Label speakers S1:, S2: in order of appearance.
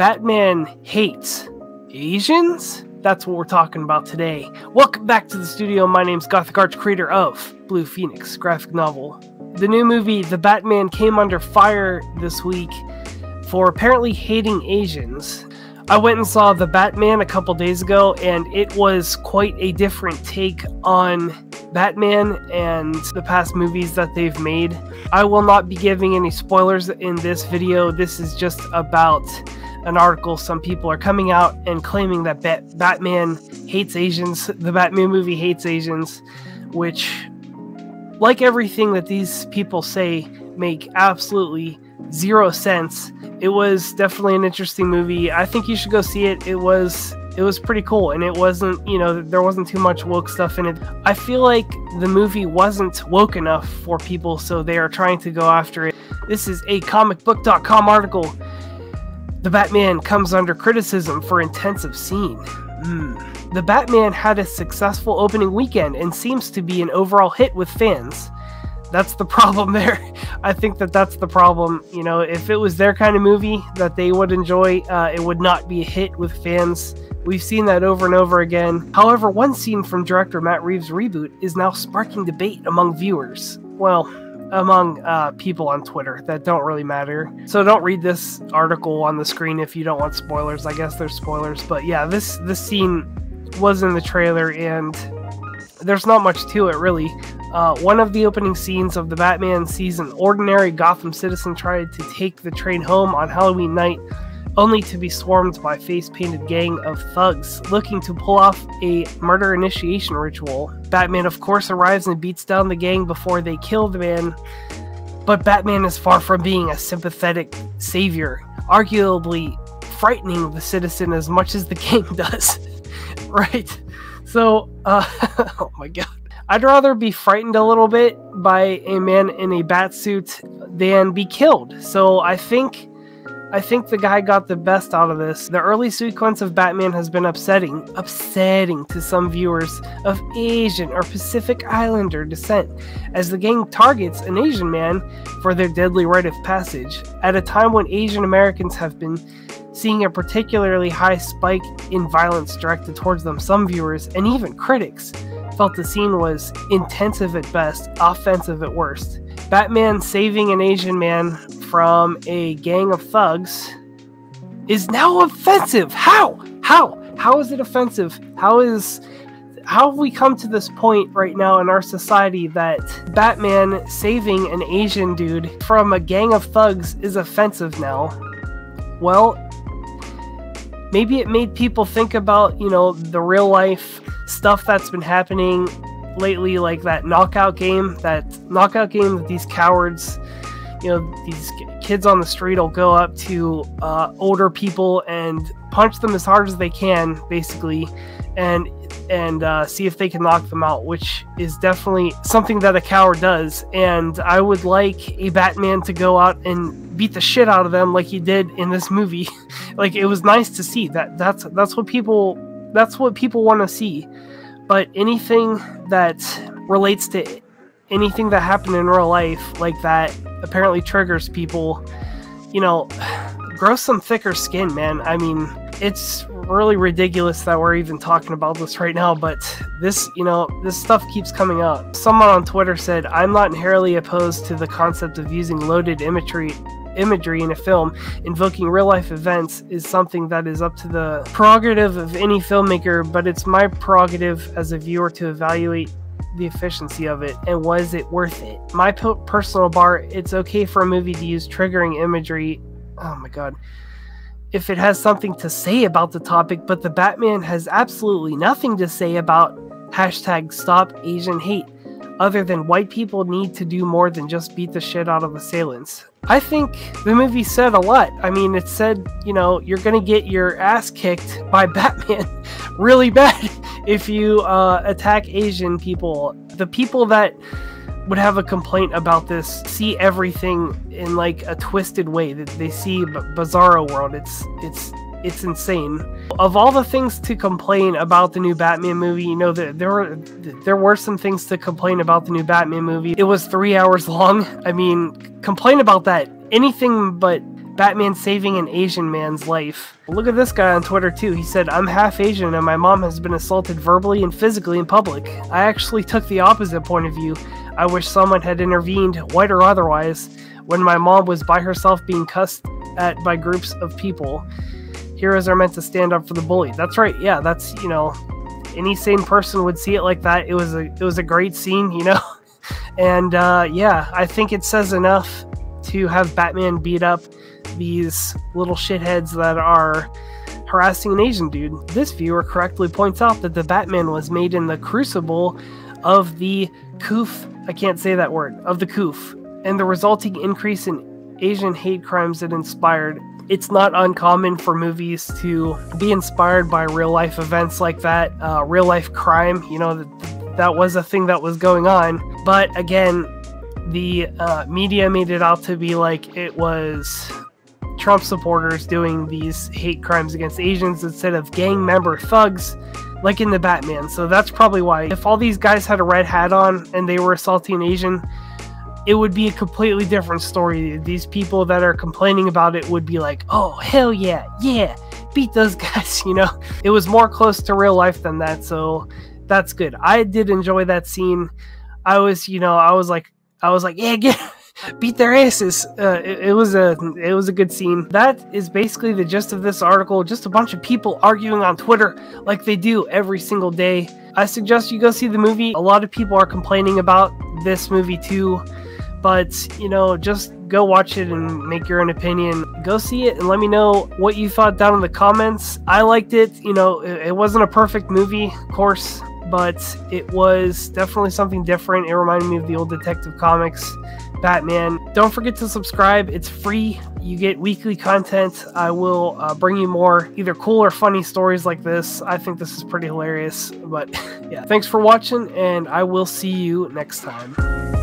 S1: Batman hates Asians? That's what we're talking about today. Welcome back to the studio. My name's Gothic Arch, creator of Blue Phoenix graphic novel. The new movie, The Batman, came under fire this week for apparently hating Asians. I went and saw The Batman a couple days ago, and it was quite a different take on Batman and the past movies that they've made. I will not be giving any spoilers in this video. This is just about an article. Some people are coming out and claiming that Bat- Batman hates Asians, the Batman movie hates Asians, which, like everything that these people say, make absolutely zero sense. It was definitely an interesting movie. I think you should go see it. It was it was pretty cool and it wasn't, you know, there wasn't too much woke stuff in it. I feel like the movie wasn't woke enough for people, so they are trying to go after it. This is a comicbook.com article. The Batman comes under criticism for intensive scene. Mm. The Batman had a successful opening weekend and seems to be an overall hit with fans that's the problem there. I think that that's the problem. You know, if it was their kind of movie that they would enjoy, uh, it would not be a hit with fans. We've seen that over and over again. However, one scene from director Matt Reeves' reboot is now sparking debate among viewers. Well, among uh, people on Twitter that don't really matter. So don't read this article on the screen if you don't want spoilers. I guess there's spoilers, but yeah, this this scene was in the trailer and there's not much to it really. Uh, one of the opening scenes of the Batman sees an ordinary Gotham citizen try to take the train home on Halloween night, only to be swarmed by face painted gang of thugs looking to pull off a murder initiation ritual. Batman, of course, arrives and beats down the gang before they kill the man. But Batman is far from being a sympathetic savior, arguably frightening the citizen as much as the gang does. right? So, uh, oh my god. I'd rather be frightened a little bit by a man in a bat suit than be killed. So I think I think the guy got the best out of this. The early sequence of Batman has been upsetting, upsetting to some viewers of Asian or Pacific Islander descent, as the gang targets an Asian man for their deadly rite of passage, at a time when Asian Americans have been seeing a particularly high spike in violence directed towards them. Some viewers, and even critics, felt the scene was intensive at best, offensive at worst. Batman saving an Asian man from a gang of thugs is now offensive. How? How? How is it offensive? How is how have we come to this point right now in our society that Batman saving an Asian dude from a gang of thugs is offensive now? Well, maybe it made people think about, you know, the real life stuff that's been happening lately, like that knockout game, that knockout game that these cowards, you know, these kids on the street will go up to uh, older people and punch them as hard as they can, basically, and and uh, see if they can knock them out, which is definitely something that a coward does. And I would like a Batman to go out and beat the shit out of them like he did in this movie. like it was nice to see that. That's that's what people that's what people want to see. But anything that relates to anything that happened in real life like that apparently triggers people. You know, grow some thicker skin, man. I mean, it's really ridiculous that we're even talking about this right now, but this, you know, this stuff keeps coming up. Someone on Twitter said, I'm not inherently opposed to the concept of using loaded imagery imagery in a film invoking real life events is something that is up to the prerogative of any filmmaker, but it's my prerogative as a viewer to evaluate the efficiency of it and was it worth it. My personal bar, it's okay for a movie to use triggering imagery. Oh my god if it has something to say about the topic, but the Batman has absolutely nothing to say about hashtag stop Asian hate, other than white people need to do more than just beat the shit out of assailants. I think the movie said a lot. I mean, it said, you know, you're gonna get your ass kicked by Batman really bad if you uh, attack Asian people. The people that would have a complaint about this see everything in like a twisted way that they see Bizarro World. It's it's it's insane. Of all the things to complain about the new Batman movie, you know that there were there were some things to complain about the new Batman movie. It was three hours long. I mean, complain about that. Anything but Batman saving an Asian man's life. Look at this guy on Twitter too. He said, I'm half Asian and my mom has been assaulted verbally and physically in public. I actually took the opposite point of view. I wish someone had intervened, white or otherwise, when my mom was by herself being cussed at by groups of people. Heroes are meant to stand up for the bully. That's right. Yeah, that's, you know, any sane person would see it like that. It was a it was a great scene, you know. and uh, yeah, I think it says enough to have Batman beat up these little shitheads that are harassing an Asian dude. This viewer correctly points out that the Batman was made in the crucible of the Koof, I can't say that word, of the Koof, and the resulting increase in Asian hate crimes that inspired. It's not uncommon for movies to be inspired by real life events like that, uh, real life crime. You know, that, that was a thing that was going on. But again, the uh, media made it out to be like it was Trump supporters doing these hate crimes against Asians instead of gang member thugs like in the Batman. So that's probably why. If all these guys had a red hat on and they were assaulting an Asian, it would be a completely different story. These people that are complaining about it would be like, oh, hell yeah, yeah, beat those guys, you know? It was more close to real life than that, so that's good. I did enjoy that scene. I was, you know, I was like, I was like, yeah, get beat their asses. Uh, it, it, was a it was a good scene. That is basically the gist of this article. Just a bunch of people arguing on Twitter like they do every single day. I suggest you go see the movie. A lot of people are complaining about this movie too, but you know, just go watch it and make your own opinion. Go see it and let me know what you thought down in the comments. I liked it. You know, it, it wasn't a perfect movie, of course but it was definitely something different. It reminded me of the old Detective Comics Batman. Don't forget to subscribe, it's free. You get weekly content. I will uh, bring you more either cool or funny stories like this. I think this is pretty hilarious. But yeah, thanks for watching, and I will see you next time.